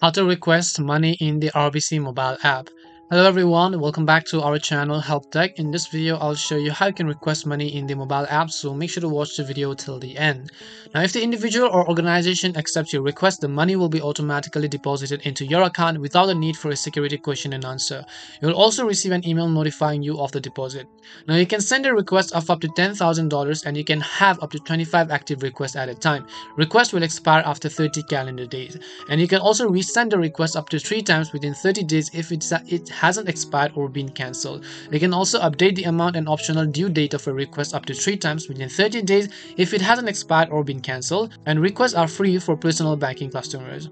how to request money in the RBC mobile app. Hello everyone, welcome back to our channel Help Deck. In this video, I'll show you how you can request money in the mobile app, so make sure to watch the video till the end. Now, if the individual or organization accepts your request, the money will be automatically deposited into your account without the need for a security question and answer. You will also receive an email notifying you of the deposit. Now, you can send a request of up to $10,000 and you can have up to 25 active requests at a time. Request will expire after 30 calendar days. And you can also resend the request up to 3 times within 30 days if it's, it hasn't expired or been cancelled. You can also update the amount and optional due date of a request up to 3 times within 30 days if it hasn't expired or been cancelled, and requests are free for personal banking customers.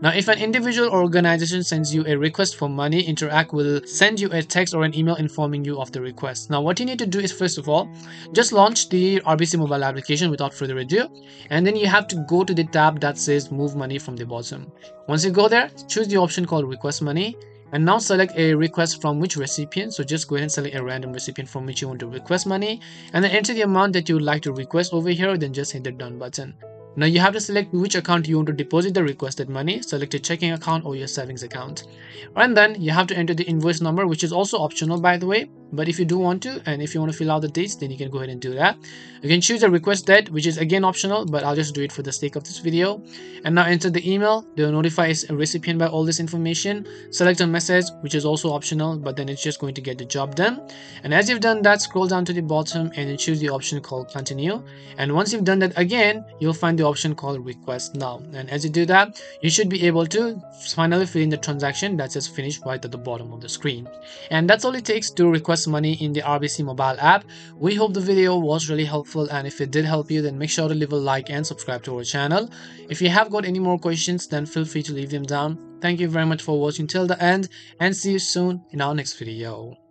Now, if an individual or organization sends you a request for money, Interac will send you a text or an email informing you of the request. Now, what you need to do is first of all, just launch the RBC mobile application without further ado, and then you have to go to the tab that says Move Money from the bottom. Once you go there, choose the option called Request Money and now select a request from which recipient. So just go ahead and select a random recipient from which you want to request money. And then enter the amount that you would like to request over here. Then just hit the done button now you have to select which account you want to deposit the requested money. Select a checking account or your savings account. And then you have to enter the invoice number which is also optional by the way. But if you do want to and if you want to fill out the dates then you can go ahead and do that. You can choose a request date which is again optional but i'll just do it for the sake of this video. And now enter the email. They'll notify a recipient by all this information. Select a message which is also optional but then it's just going to get the job done. And as you've done that scroll down to the bottom and then choose the option called continue. And once you've done that again you'll find the option called request now and as you do that you should be able to finally fill in the transaction that says finished right at the bottom of the screen and that's all it takes to request money in the RBC mobile app. We hope the video was really helpful and if it did help you then make sure to leave a like and subscribe to our channel. If you have got any more questions then feel free to leave them down. Thank you very much for watching till the end and see you soon in our next video.